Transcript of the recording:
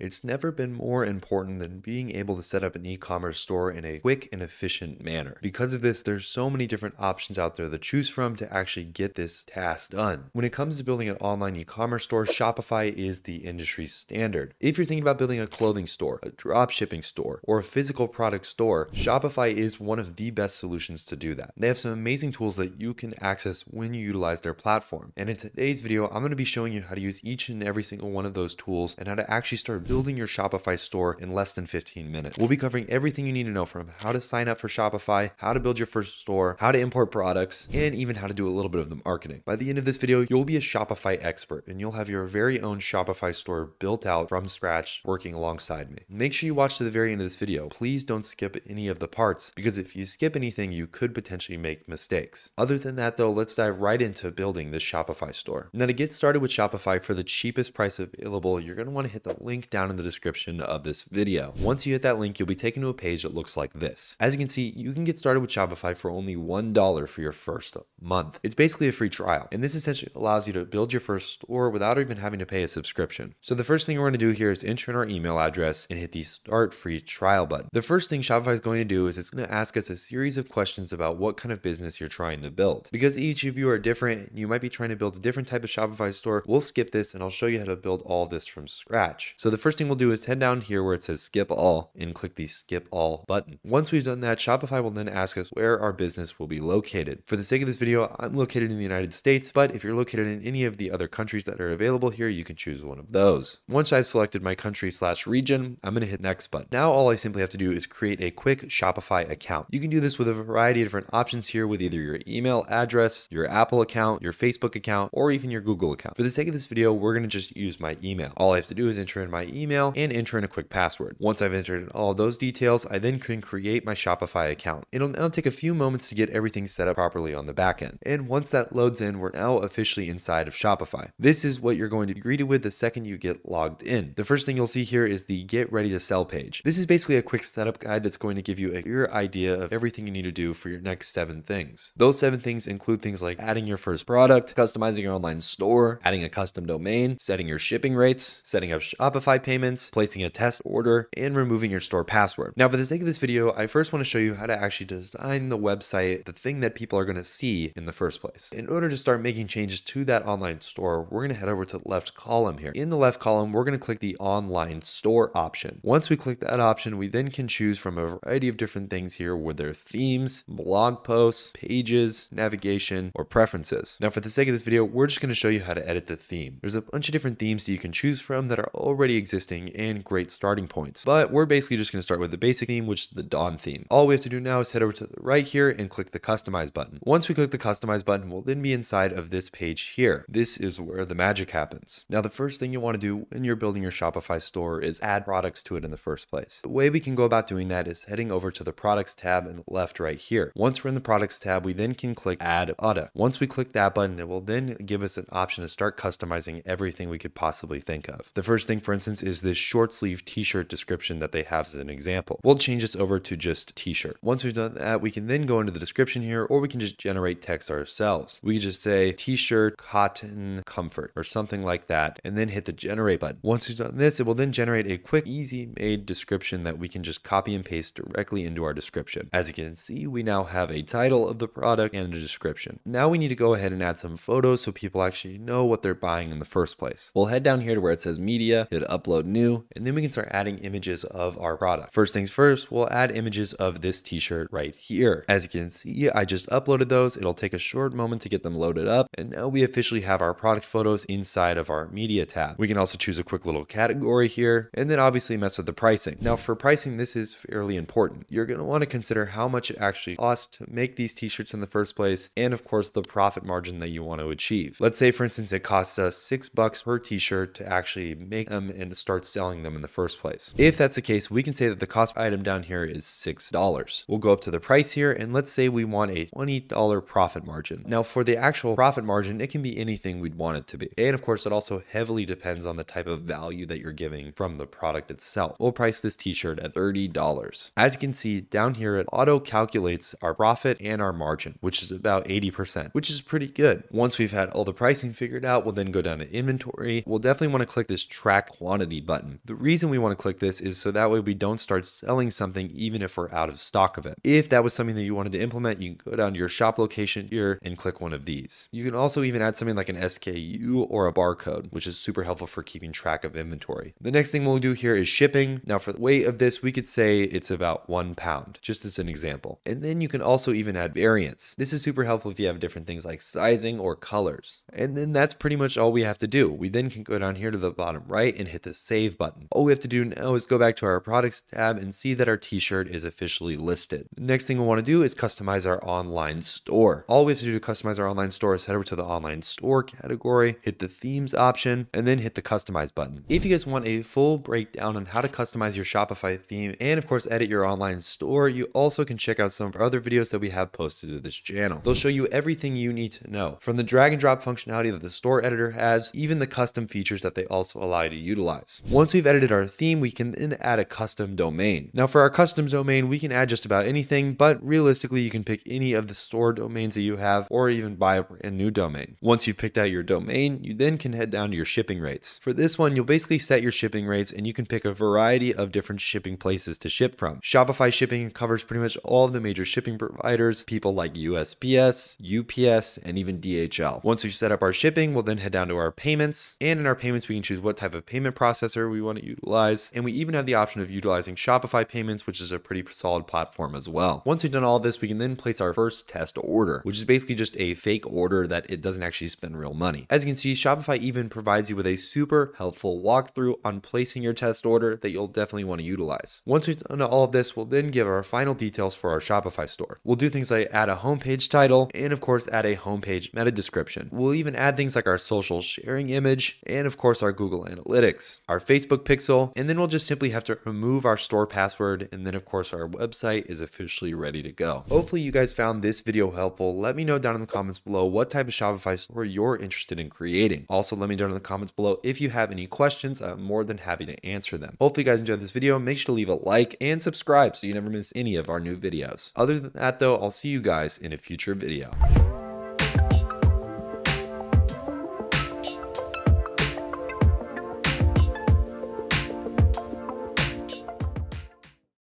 It's never been more important than being able to set up an e-commerce store in a quick and efficient manner. Because of this, there's so many different options out there to choose from to actually get this task done. When it comes to building an online e-commerce store, Shopify is the industry standard. If you're thinking about building a clothing store, a drop shipping store, or a physical product store, Shopify is one of the best solutions to do that. They have some amazing tools that you can access when you utilize their platform. And in today's video, I'm going to be showing you how to use each and every single one of those tools and how to actually start building your Shopify store in less than 15 minutes. We'll be covering everything you need to know from how to sign up for Shopify, how to build your first store, how to import products, and even how to do a little bit of the marketing. By the end of this video, you'll be a Shopify expert and you'll have your very own Shopify store built out from scratch working alongside me. Make sure you watch to the very end of this video. Please don't skip any of the parts because if you skip anything, you could potentially make mistakes. Other than that though, let's dive right into building this Shopify store. Now to get started with Shopify for the cheapest price available, you're going to want to hit the link down in the description of this video. Once you hit that link, you'll be taken to a page that looks like this. As you can see, you can get started with Shopify for only $1 for your first month. It's basically a free trial, and this essentially allows you to build your first store without even having to pay a subscription. So the first thing we're going to do here is enter in our email address and hit the start free trial button. The first thing Shopify is going to do is it's going to ask us a series of questions about what kind of business you're trying to build. Because each of you are different, you might be trying to build a different type of Shopify store. We'll skip this and I'll show you how to build all this from scratch. So the first thing we'll do is head down here where it says skip all and click the skip all button. Once we've done that, Shopify will then ask us where our business will be located. For the sake of this video, I'm located in the United States, but if you're located in any of the other countries that are available here, you can choose one of those. Once I've selected my country slash region, I'm gonna hit next button. Now all I simply have to do is create a quick Shopify account. You can do this with a variety of different options here with either your email address, your Apple account, your Facebook account, or even your Google account. For the sake of this video, we're gonna just use my email. All I have to do is enter in my email and enter in a quick password. Once I've entered in all those details, I then can create my Shopify account. It'll now take a few moments to get everything set up properly on the back end. And once that loads in, we're now officially inside of Shopify. This is what you're going to be greeted with the second you get logged in. The first thing you'll see here is the get ready to sell page. This is basically a quick setup guide that's going to give you a clear idea of everything you need to do for your next seven things. Those seven things include things like adding your first product, customizing your online store, adding a custom domain, setting your shipping rates, setting up Shopify payments, placing a test order, and removing your store password. Now, for the sake of this video, I first want to show you how to actually design the website, the thing that people are going to see in the first place. In order to start making changes to that online store, we're going to head over to the left column here. In the left column, we're going to click the online store option. Once we click that option, we then can choose from a variety of different things here with their themes, blog posts, pages, navigation, or preferences. Now, for the sake of this video, we're just going to show you how to edit the theme. There's a bunch of different themes that you can choose from that are already existing and great starting points. But we're basically just going to start with the basic theme, which is the Dawn theme. All we have to do now is head over to the right here and click the customize button. Once we click the customize button, we'll then be inside of this page here. This is where the magic happens. Now, the first thing you want to do when you're building your Shopify store is add products to it in the first place. The way we can go about doing that is heading over to the products tab the left right here. Once we're in the products tab, we then can click add product. Once we click that button, it will then give us an option to start customizing everything we could possibly think of. The first thing, for instance, is this short sleeve t-shirt description that they have as an example. We'll change this over to just t-shirt. Once we've done that, we can then go into the description here, or we can just generate text ourselves. We can just say t-shirt, cotton, comfort, or something like that, and then hit the generate button. Once we've done this, it will then generate a quick, easy made description that we can just copy and paste directly into our description. As you can see, we now have a title of the product and a description. Now we need to go ahead and add some photos so people actually know what they're buying in the first place. We'll head down here to where it says media, hit upload new, and then we can start adding images of our product. First things first, we'll add images of this t-shirt right here. As you can see, I just uploaded those. It'll take a short moment to get them loaded up. And now we officially have our product photos inside of our media tab. We can also choose a quick little category here, and then obviously mess with the pricing. Now for pricing, this is fairly important. You're gonna wanna consider how much it actually costs to make these t-shirts in the first place, and of course the profit margin that you want to achieve. Let's say for instance, it costs us six bucks per t-shirt to actually make them and start selling them in the first place. If that's the case, we can say that the cost item down here is $6. We'll go up to the price here, and let's say we want a $20 profit margin. Now for the actual profit margin, it can be anything we'd want it to be. And of course, it also heavily depends on the type of value that you're giving from the product itself. We'll price this t-shirt at $30. As you can see down here, it auto calculates our profit and our margin, which is about 80%, which is pretty good. Once we've had all the pricing figured out, we'll then go down to inventory. We'll definitely want to click this track quantity quantity button. The reason we want to click this is so that way we don't start selling something even if we're out of stock of it. If that was something that you wanted to implement, you can go down to your shop location here and click one of these. You can also even add something like an SKU or a barcode, which is super helpful for keeping track of inventory. The next thing we'll do here is shipping. Now for the weight of this, we could say it's about one pound, just as an example. And then you can also even add variants. This is super helpful if you have different things like sizing or colors. And then that's pretty much all we have to do. We then can go down here to the bottom right and hit the save button. All we have to do now is go back to our products tab and see that our t-shirt is officially listed. Next thing we want to do is customize our online store. All we have to do to customize our online store is head over to the online store category, hit the themes option, and then hit the customize button. If you guys want a full breakdown on how to customize your Shopify theme and of course edit your online store, you also can check out some of our other videos that we have posted to this channel. They'll show you everything you need to know from the drag and drop functionality that the store editor has, even the custom features that they also allow you to utilize. Once we've edited our theme, we can then add a custom domain. Now for our custom domain, we can add just about anything, but realistically, you can pick any of the store domains that you have or even buy a brand new domain. Once you've picked out your domain, you then can head down to your shipping rates. For this one, you'll basically set your shipping rates and you can pick a variety of different shipping places to ship from. Shopify shipping covers pretty much all of the major shipping providers, people like USPS, UPS, and even DHL. Once we've set up our shipping, we'll then head down to our payments. And in our payments, we can choose what type of payment processor we want to utilize. And we even have the option of utilizing Shopify payments, which is a pretty solid platform as well. Once we've done all this, we can then place our first test order, which is basically just a fake order that it doesn't actually spend real money. As you can see, Shopify even provides you with a super helpful walkthrough on placing your test order that you'll definitely want to utilize. Once we've done all of this, we'll then give our final details for our Shopify store. We'll do things like add a homepage title and of course add a homepage meta description. We'll even add things like our social sharing image and of course our Google Analytics, our Facebook pixel, and then we'll just simply have to remove our store password and then of course our website is officially ready to go. Hopefully you guys found this video helpful. Let me know down in the comments below what type of Shopify store you're interested in creating. Also let me know in the comments below if you have any questions. I'm more than happy to answer them. Hopefully you guys enjoyed this video. Make sure to leave a like and subscribe so you never miss any of our new videos. Other than that though, I'll see you guys in a future video.